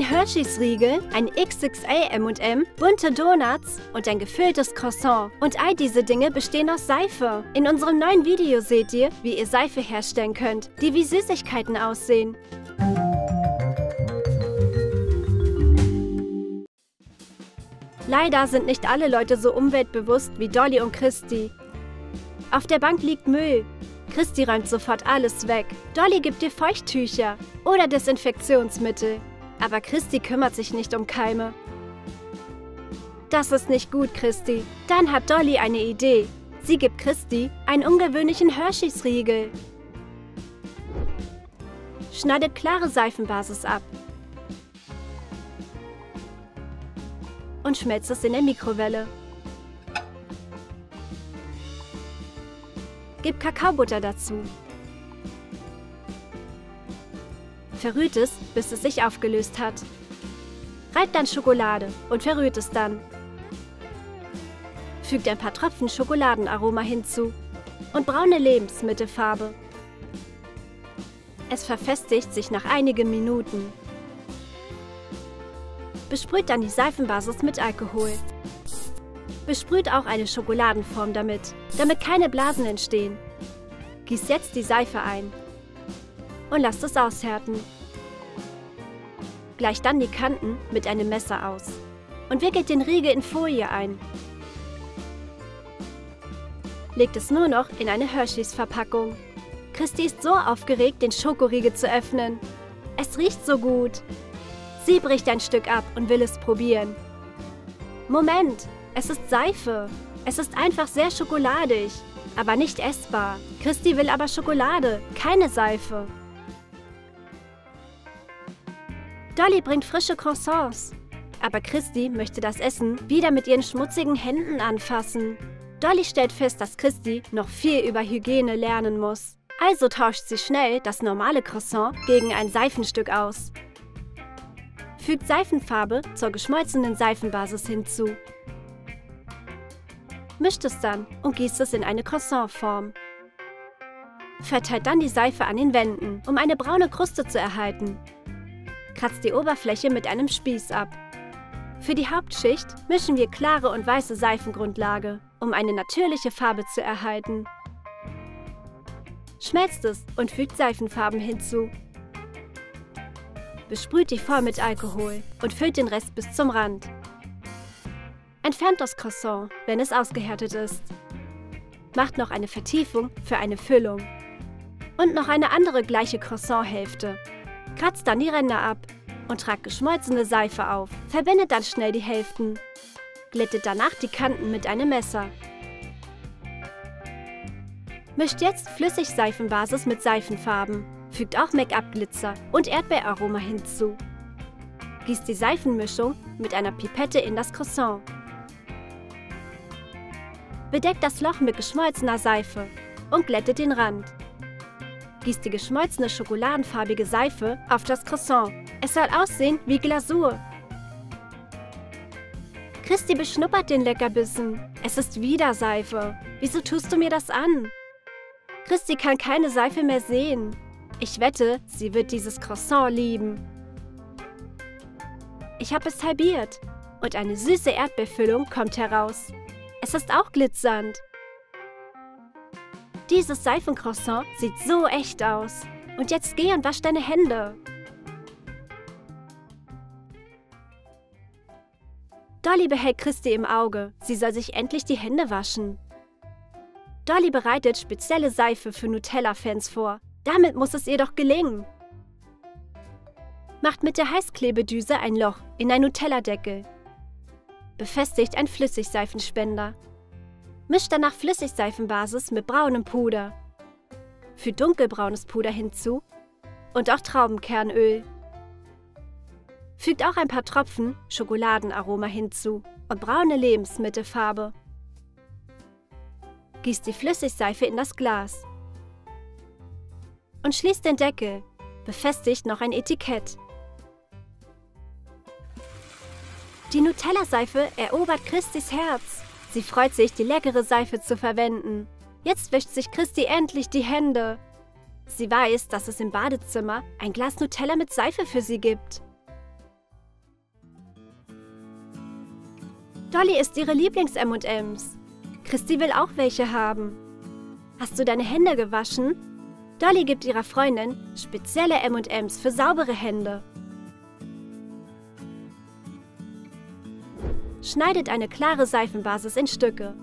Ein Hershey's-Riegel, ein XXL M&M, bunte Donuts und ein gefülltes Croissant. Und all diese Dinge bestehen aus Seife. In unserem neuen Video seht ihr, wie ihr Seife herstellen könnt, die wie Süßigkeiten aussehen. Leider sind nicht alle Leute so umweltbewusst wie Dolly und Christy. Auf der Bank liegt Müll. Christy räumt sofort alles weg. Dolly gibt dir Feuchttücher oder Desinfektionsmittel. Aber Christy kümmert sich nicht um Keime. Das ist nicht gut, Christy. Dann hat Dolly eine Idee. Sie gibt Christy einen ungewöhnlichen Hershey's-Riegel. Schneidet klare Seifenbasis ab. Und schmelzt es in der Mikrowelle. Gib Kakaobutter dazu. Verrührt es, bis es sich aufgelöst hat. Reibt dann Schokolade und verrührt es dann. Fügt ein paar Tropfen Schokoladenaroma hinzu und braune Lebensmittelfarbe. Es verfestigt sich nach einigen Minuten. Besprüht dann die Seifenbasis mit Alkohol. Besprüht auch eine Schokoladenform damit, damit keine Blasen entstehen. Gießt jetzt die Seife ein und lasst es aushärten. Gleicht dann die Kanten mit einem Messer aus und wickelt den Riegel in Folie ein. Legt es nur noch in eine Hershey's-Verpackung. Christi ist so aufgeregt, den Schokoriegel zu öffnen. Es riecht so gut. Sie bricht ein Stück ab und will es probieren. Moment, es ist Seife. Es ist einfach sehr schokoladig, aber nicht essbar. Christi will aber Schokolade, keine Seife. Dolly bringt frische Croissants. Aber Christi möchte das Essen wieder mit ihren schmutzigen Händen anfassen. Dolly stellt fest, dass Christi noch viel über Hygiene lernen muss. Also tauscht sie schnell das normale Croissant gegen ein Seifenstück aus. Fügt Seifenfarbe zur geschmolzenen Seifenbasis hinzu. Mischt es dann und gießt es in eine Croissantform. Verteilt dann die Seife an den Wänden, um eine braune Kruste zu erhalten. Kratzt die Oberfläche mit einem Spieß ab. Für die Hauptschicht mischen wir klare und weiße Seifengrundlage, um eine natürliche Farbe zu erhalten. Schmelzt es und fügt Seifenfarben hinzu. Besprüht die Form mit Alkohol und füllt den Rest bis zum Rand. Entfernt das Croissant, wenn es ausgehärtet ist. Macht noch eine Vertiefung für eine Füllung. Und noch eine andere gleiche Croissant-Hälfte. Kratzt dann die Ränder ab und tragt geschmolzene Seife auf. Verbindet dann schnell die Hälften. Glättet danach die Kanten mit einem Messer. Mischt jetzt Flüssigseifenbasis mit Seifenfarben. Fügt auch Make-up-Glitzer und Erdbeeraroma hinzu. Gießt die Seifenmischung mit einer Pipette in das Croissant. Bedeckt das Loch mit geschmolzener Seife und glättet den Rand. Gießt die geschmolzene schokoladenfarbige Seife auf das Croissant. Es soll aussehen wie Glasur. Christi beschnuppert den Leckerbissen. Es ist wieder Seife. Wieso tust du mir das an? Christi kann keine Seife mehr sehen. Ich wette, sie wird dieses Croissant lieben. Ich habe es halbiert und eine süße Erdbeerfüllung kommt heraus. Es ist auch glitzernd. Dieses Seifencroissant sieht so echt aus. Und jetzt geh und wasch deine Hände. Dolly behält Christi im Auge. Sie soll sich endlich die Hände waschen. Dolly bereitet spezielle Seife für Nutella-Fans vor. Damit muss es ihr doch gelingen. Macht mit der Heißklebedüse ein Loch in ein Nutella-Deckel befestigt ein Flüssigseifenspender. Mischt danach Flüssigseifenbasis mit braunem Puder. Fügt dunkelbraunes Puder hinzu und auch Traubenkernöl. Fügt auch ein paar Tropfen Schokoladenaroma hinzu und braune Lebensmittelfarbe. Gießt die Flüssigseife in das Glas. Und schließt den Deckel. Befestigt noch ein Etikett. Die Nutella-Seife erobert Christis Herz. Sie freut sich, die leckere Seife zu verwenden. Jetzt wäscht sich Christi endlich die Hände. Sie weiß, dass es im Badezimmer ein Glas Nutella mit Seife für sie gibt. Dolly ist ihre Lieblings-M&Ms. Christi will auch welche haben. Hast du deine Hände gewaschen? Dolly gibt ihrer Freundin spezielle M&Ms für saubere Hände. Schneidet eine klare Seifenbasis in Stücke.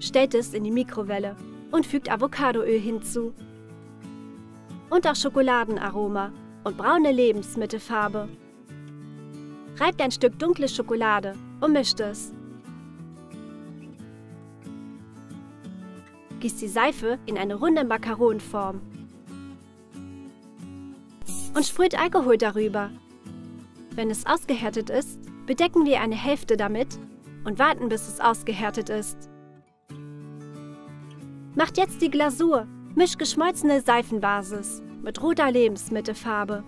Stellt es in die Mikrowelle und fügt Avocadoöl hinzu. Und auch Schokoladenaroma und braune Lebensmittelfarbe. Reibt ein Stück dunkle Schokolade und mischt es. Gießt die Seife in eine runde Makaronenform und sprüht Alkohol darüber. Wenn es ausgehärtet ist, bedecken wir eine Hälfte damit und warten, bis es ausgehärtet ist. Macht jetzt die Glasur. Misch geschmolzene Seifenbasis mit roter Lebensmittelfarbe,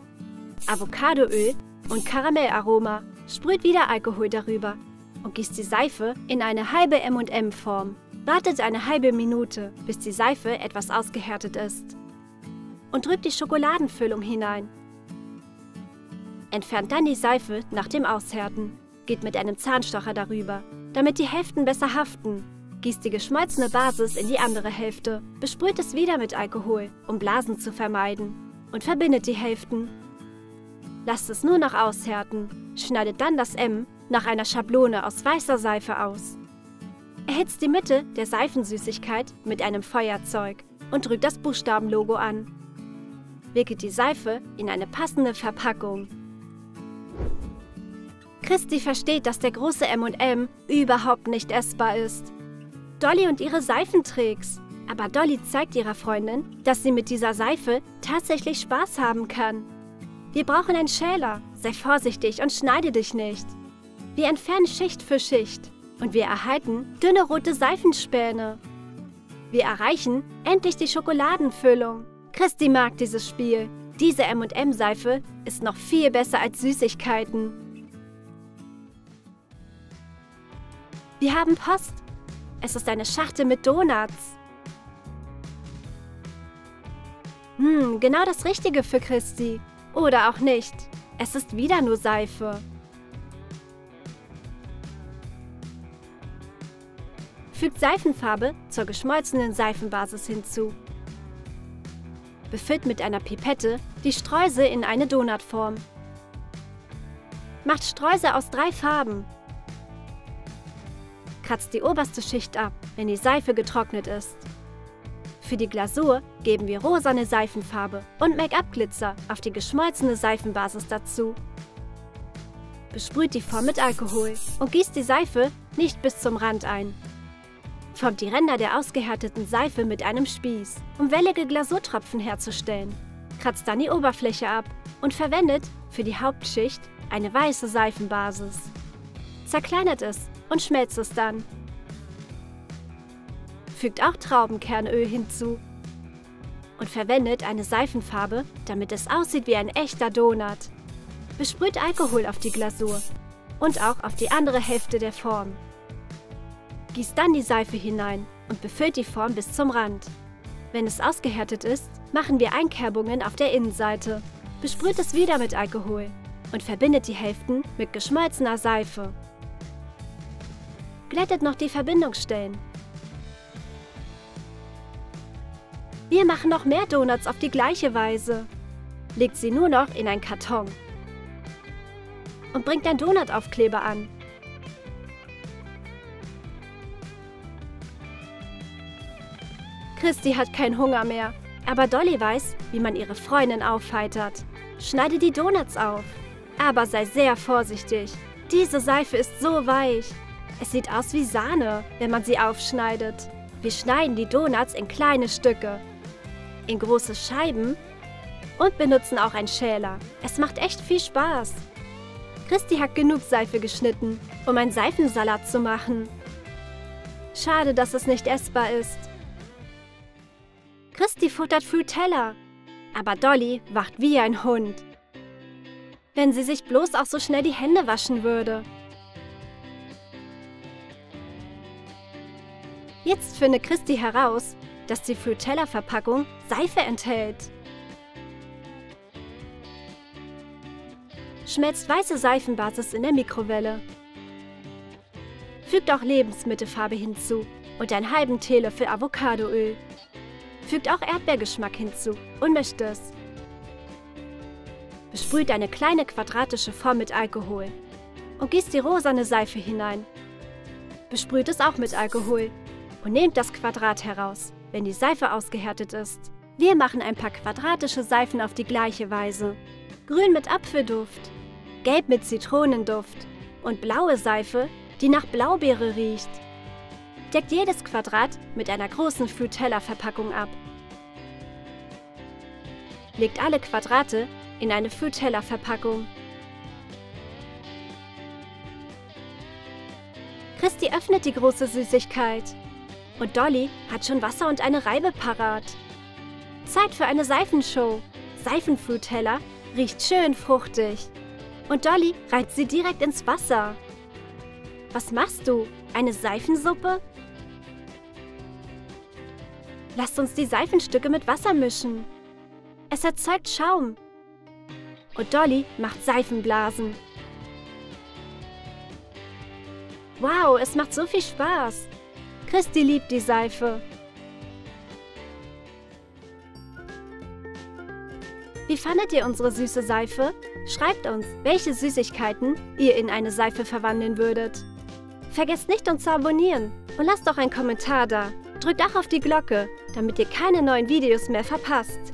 Avocadoöl und Karamellaroma. Sprüht wieder Alkohol darüber und gießt die Seife in eine halbe M&M-Form. Wartet eine halbe Minute, bis die Seife etwas ausgehärtet ist. Und drückt die Schokoladenfüllung hinein. Entfernt dann die Seife nach dem Aushärten. Geht mit einem Zahnstocher darüber, damit die Hälften besser haften Gießt die geschmolzene Basis in die andere Hälfte, besprüht es wieder mit Alkohol, um Blasen zu vermeiden, und verbindet die Hälften. Lasst es nur noch aushärten, schneidet dann das M nach einer Schablone aus weißer Seife aus. Erhitzt die Mitte der Seifensüßigkeit mit einem Feuerzeug und drückt das Buchstabenlogo an. Wickelt die Seife in eine passende Verpackung. Christi versteht, dass der große M&M überhaupt nicht essbar ist. Dolly und ihre Seifentricks. Aber Dolly zeigt ihrer Freundin, dass sie mit dieser Seife tatsächlich Spaß haben kann. Wir brauchen einen Schäler. Sei vorsichtig und schneide dich nicht. Wir entfernen Schicht für Schicht und wir erhalten dünne rote Seifenspäne. Wir erreichen endlich die Schokoladenfüllung. Christi mag dieses Spiel. Diese M&M-Seife ist noch viel besser als Süßigkeiten. Wir haben Post. Es ist eine Schachtel mit Donuts. Hm, genau das Richtige für Christi. Oder auch nicht. Es ist wieder nur Seife. Fügt Seifenfarbe zur geschmolzenen Seifenbasis hinzu. Befüllt mit einer Pipette die Streusel in eine Donutform. Macht Streusel aus drei Farben, kratzt die oberste Schicht ab, wenn die Seife getrocknet ist. Für die Glasur geben wir rosane Seifenfarbe und Make-up-Glitzer auf die geschmolzene Seifenbasis dazu. Besprüht die Form mit Alkohol und gießt die Seife nicht bis zum Rand ein. Formt die Ränder der ausgehärteten Seife mit einem Spieß, um wellige Glasurtropfen herzustellen. Kratzt dann die Oberfläche ab und verwendet für die Hauptschicht eine weiße Seifenbasis. Zerkleinert es und schmelzt es dann. Fügt auch Traubenkernöl hinzu und verwendet eine Seifenfarbe, damit es aussieht wie ein echter Donut. Besprüht Alkohol auf die Glasur und auch auf die andere Hälfte der Form. Gießt dann die Seife hinein und befüllt die Form bis zum Rand. Wenn es ausgehärtet ist, machen wir Einkerbungen auf der Innenseite. Besprüht es wieder mit Alkohol und verbindet die Hälften mit geschmolzener Seife. Glättet noch die Verbindungsstellen. Wir machen noch mehr Donuts auf die gleiche Weise. Legt sie nur noch in einen Karton. Und bringt ein Donutaufkleber an. Christi hat keinen Hunger mehr, aber Dolly weiß, wie man ihre Freundin aufheitert. Schneide die Donuts auf. Aber sei sehr vorsichtig. Diese Seife ist so weich. Es sieht aus wie Sahne, wenn man sie aufschneidet. Wir schneiden die Donuts in kleine Stücke, in große Scheiben und benutzen auch einen Schäler. Es macht echt viel Spaß. Christi hat genug Seife geschnitten, um einen Seifensalat zu machen. Schade, dass es nicht essbar ist. Christi futtert Frutella, aber Dolly wacht wie ein Hund. Wenn sie sich bloß auch so schnell die Hände waschen würde. Jetzt findet Christi heraus, dass die Frutella-Verpackung Seife enthält. schmelzt weiße Seifenbasis in der Mikrowelle. Fügt auch Lebensmittelfarbe hinzu und einen halben Teelöffel Avocadoöl. Fügt auch Erdbeergeschmack hinzu und mischt es. Besprüht eine kleine quadratische Form mit Alkohol und gießt die rosane Seife hinein. Besprüht es auch mit Alkohol und nehmt das Quadrat heraus, wenn die Seife ausgehärtet ist. Wir machen ein paar quadratische Seifen auf die gleiche Weise. Grün mit Apfelduft, gelb mit Zitronenduft und blaue Seife, die nach Blaubeere riecht. Deckt jedes Quadrat mit einer großen Foodteller-Verpackung ab. Legt alle Quadrate in eine Foodteller-Verpackung. Christi öffnet die große Süßigkeit. Und Dolly hat schon Wasser und eine Reibe parat. Zeit für eine Seifenshow. Seifenfoodteller riecht schön fruchtig. Und Dolly reibt sie direkt ins Wasser. Was machst du? Eine Seifensuppe? Lasst uns die Seifenstücke mit Wasser mischen. Es erzeugt Schaum. Und Dolly macht Seifenblasen. Wow, es macht so viel Spaß. Christi liebt die Seife. Wie fandet ihr unsere süße Seife? Schreibt uns, welche Süßigkeiten ihr in eine Seife verwandeln würdet. Vergesst nicht, uns zu abonnieren und lasst auch einen Kommentar da. Drückt auch auf die Glocke, damit ihr keine neuen Videos mehr verpasst.